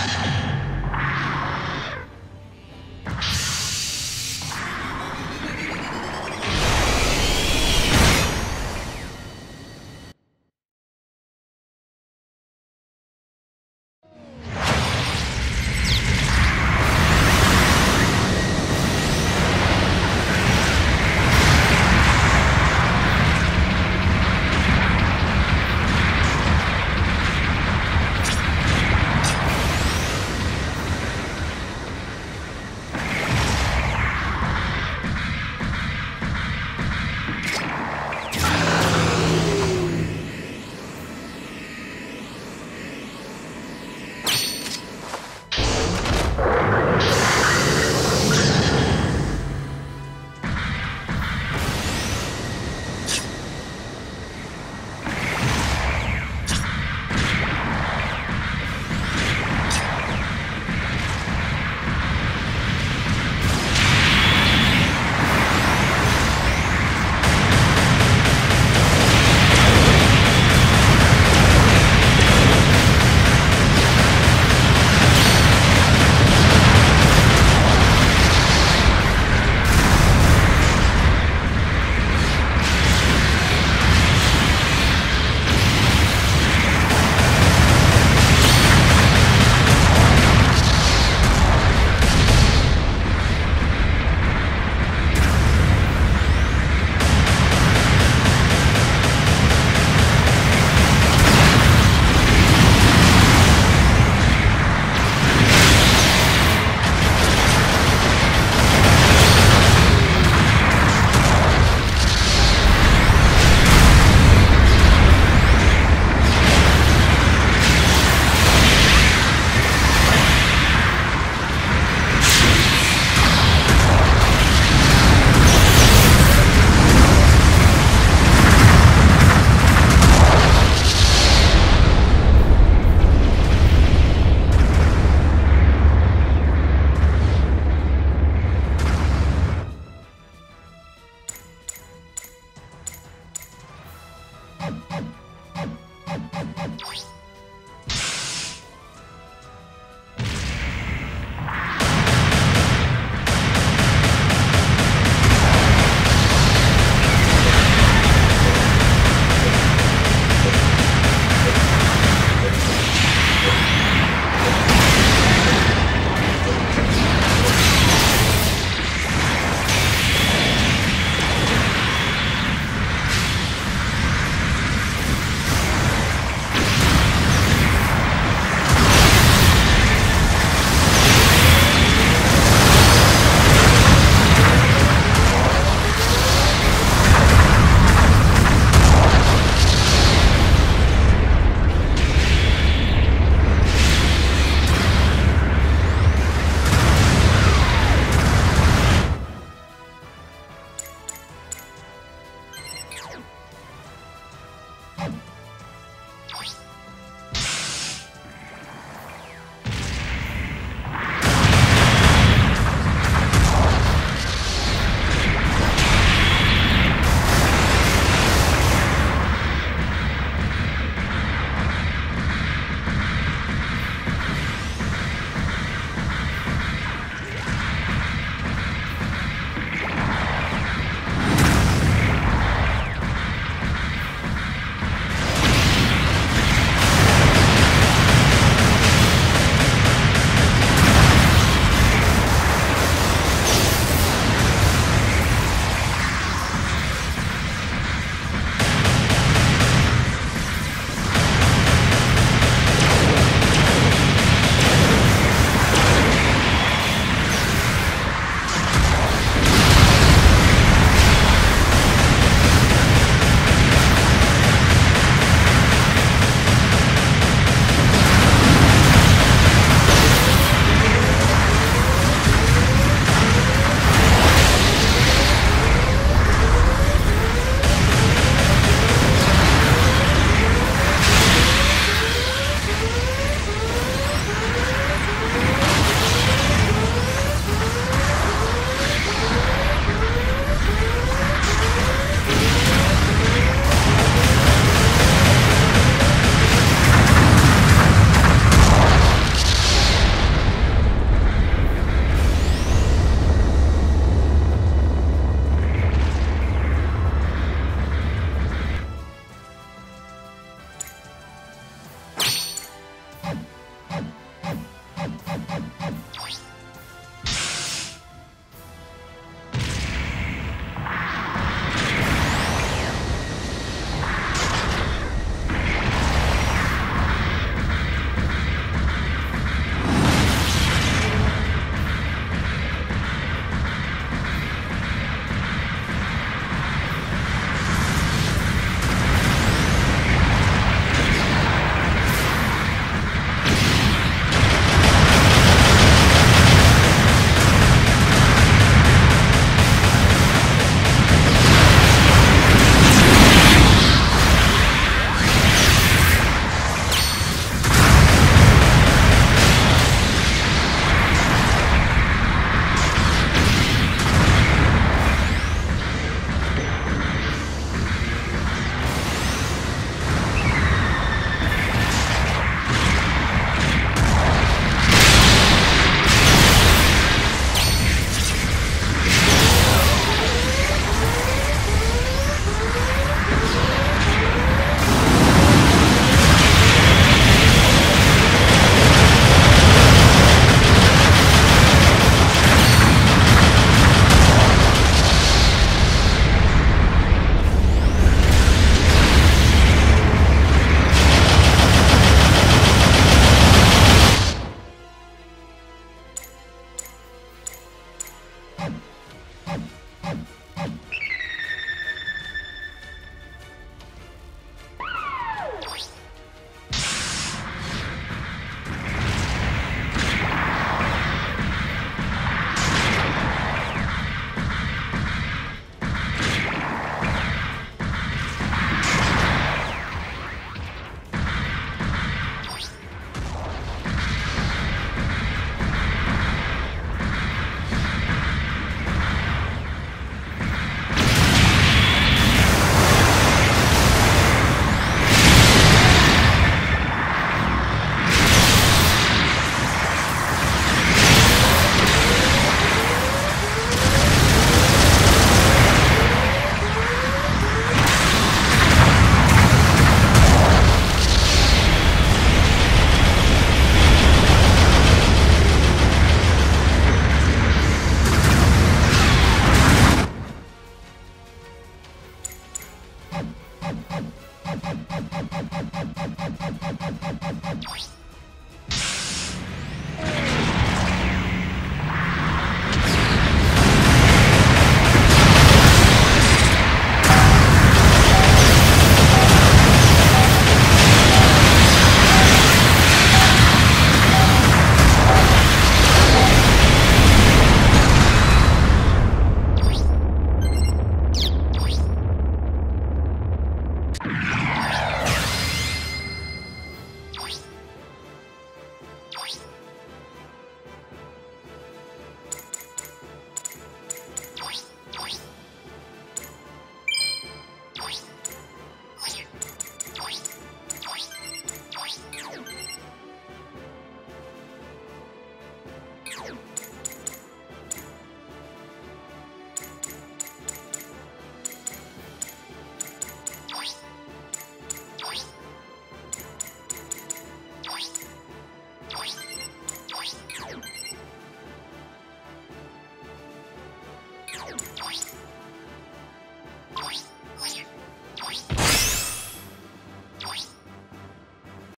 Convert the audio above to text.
Bye.